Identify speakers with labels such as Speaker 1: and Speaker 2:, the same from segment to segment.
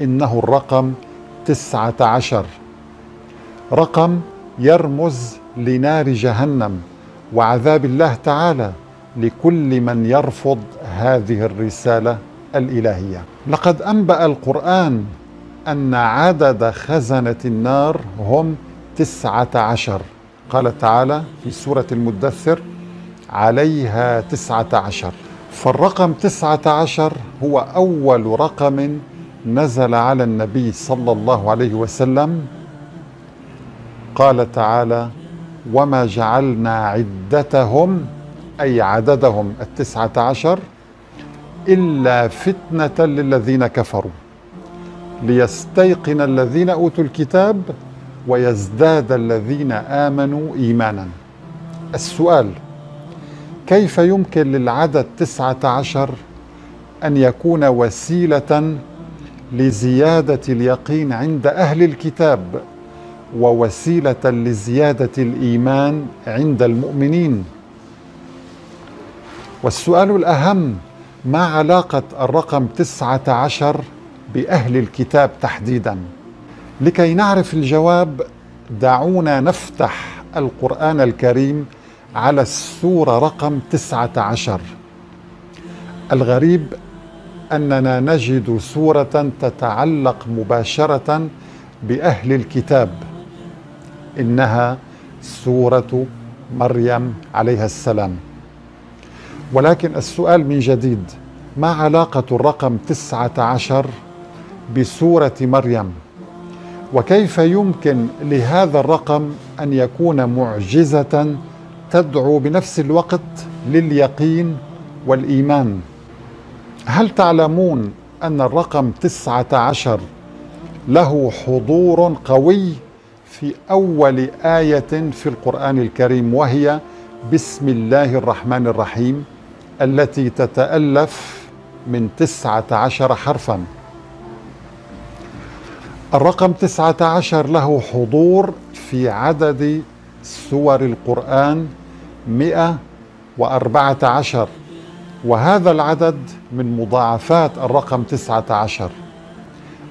Speaker 1: إنه الرقم تسعة عشر. رقم يرمز لنار جهنم وعذاب الله تعالى لكل من يرفض هذه الرسالة الإلهية. لقد أنبأ القرآن أن عدد خزنة النار هم تسعة عشر. قال تعالى في سورة المدثر عليها تسعة عشر فالرقم تسعة عشر هو أول رقم نزل على النبي صلى الله عليه وسلم قال تعالى وما جعلنا عدتهم أي عددهم التسعة عشر إلا فتنة للذين كفروا ليستيقن الذين أوتوا الكتاب ويزداد الذين آمنوا إيمانا. السؤال كيف يمكن للعدد تسعة عشر أن يكون وسيلة لزيادة اليقين عند أهل الكتاب ووسيلة لزيادة الإيمان عند المؤمنين. والسؤال الأهم ما علاقة الرقم تسعة عشر بأهل الكتاب تحديدا؟ لكي نعرف الجواب دعونا نفتح القرآن الكريم على السورة رقم تسعة عشر. الغريب أننا نجد سورة تتعلق مباشرة بأهل الكتاب. إنها سورة مريم عليها السلام. ولكن السؤال من جديد ما علاقة الرقم تسعة عشر بسورة مريم؟ وكيف يمكن لهذا الرقم أن يكون معجزة تدعو بنفس الوقت لليقين والإيمان؟ هل تعلمون أن الرقم تسعة عشر له حضور قوي في أول آية في القرآن الكريم وهي بسم الله الرحمن الرحيم التي تتألف من تسعة عشر حرفا. الرقم تسعة عشر له حضور في عدد سور القرآن مئة وأربعة عشر. وهذا العدد من مضاعفات الرقم تسعة عشر.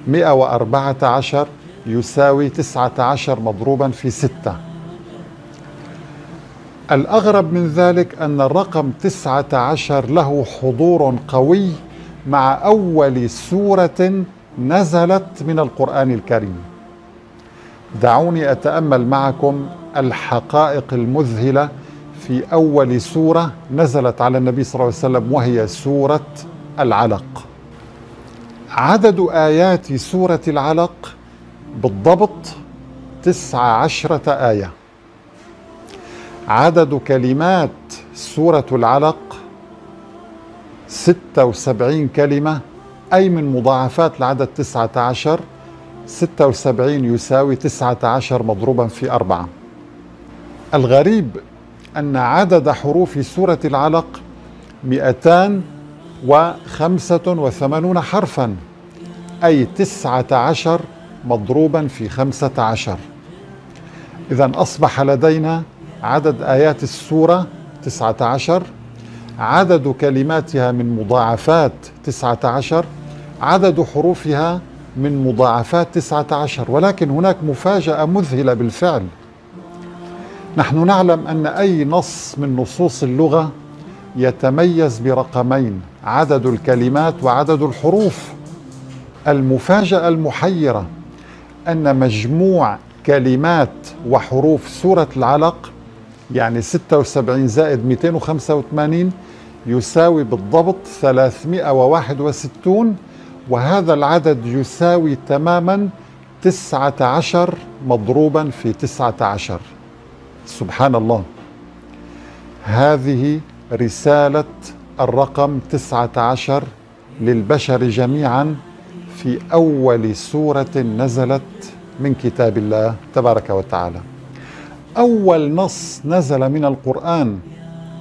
Speaker 1: مئة وأربعة عشر يساوي تسعة عشر مضروبا في ستة. الأغرب من ذلك أن الرقم تسعة عشر له حضور قوي مع أول سورة نزلت من القرآن الكريم. دعوني أتأمل معكم الحقائق المذهلة في أول سورة نزلت على النبي صلى الله عليه وسلم وهي سورة العلق. عدد آيات سورة العلق بالضبط تسع عشرة آية. عدد كلمات سورة العلق ستة وسبعين كلمة أي من مضاعفات العدد تسعة عشر ستة وسبعين يساوي تسعة عشر مضروبا في أربعة. الغريب أن عدد حروف سورة العلق مئتان وخمسة وثمانون حرفا أي تسعة عشر مضروبا في خمسة عشر. إذا أصبح لدينا عدد آيات السورة تسعة عشر عدد كلماتها من مضاعفات تسعة عشر عدد حروفها من مضاعفات تسعة عشر. ولكن هناك مفاجأة مذهلة بالفعل. نحن نعلم أن أي نص من نصوص اللغة يتميز برقمين عدد الكلمات وعدد الحروف. المفاجأة المحيرة أن مجموع كلمات وحروف سورة العلق يعني 76 زائد 285 يساوي بالضبط 361 وهذا العدد يساوي تماما 19 مضروبا في 19 سبحان الله. هذه رسالة الرقم 19 للبشر جميعا في أول سورة نزلت من كتاب الله تبارك وتعالى. أول نص نزل من القرآن.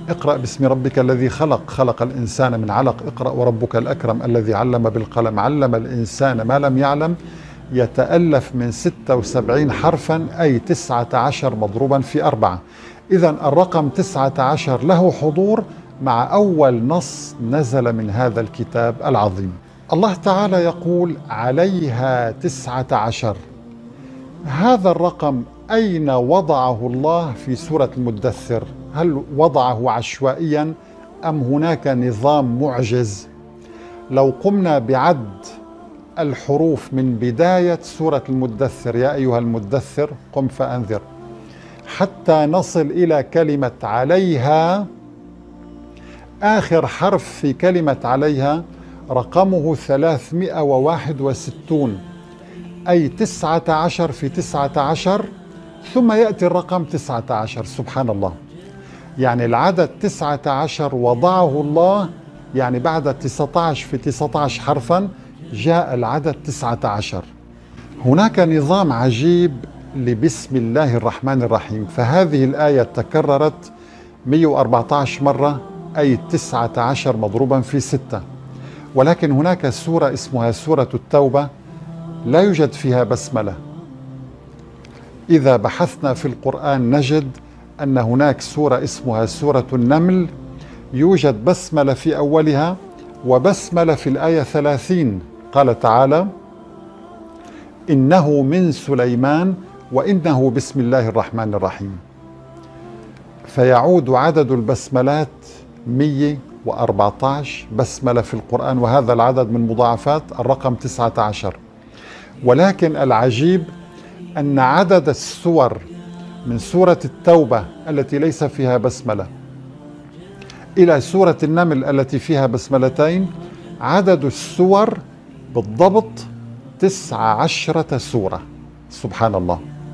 Speaker 1: اقرأ باسم ربك الذي خلق. خلق الإنسان من علق. اقرأ وربك الأكرم الذي علم بالقلم. علم الإنسان ما لم يعلم. يتألف من 76 حرفا أي 19 مضروبا في أربعة. إذا الرقم 19 له حضور مع أول نص نزل من هذا الكتاب العظيم. الله تعالى يقول عليها تسعة عشر. هذا الرقم أين وضعه الله في سورة المدثر؟ هل وضعه عشوائيا أم هناك نظام معجز؟ لو قمنا بعد الحروف من بداية سورة المدثر. يا أيها المدثر قم فأنذر. حتى نصل إلى كلمة عليها. آخر حرف في كلمة عليها رقمه 361 أي تسعة عشر في تسعة عشر ثم يأتي الرقم تسعة عشر. سبحان الله. يعني العدد تسعة عشر وضعه الله يعني بعد 19 في 19 حرفا جاء العدد تسعة عشر. هناك نظام عجيب لبسم الله الرحمن الرحيم. فهذه الآية تكررت 114 مرة أي تسعة عشر مضروبا في ستة. ولكن هناك سورة اسمها سورة التوبة لا يوجد فيها بسملة. إذا بحثنا في القرآن نجد أن هناك سورة اسمها سورة النمل يوجد بسملة في أولها وبسملة في الآية ثلاثين. قال تعالى إنه من سليمان وإنه بسم الله الرحمن الرحيم. فيعود عدد البسملات 114 بسملة في القرآن وهذا العدد من مضاعفات الرقم 19 ولكن العجيب أن عدد السور من سورة التوبة التي ليس فيها بسملة إلى سورة النمل التي فيها بسملتين عدد السور بالضبط تسع عشرة سورة. سبحان الله.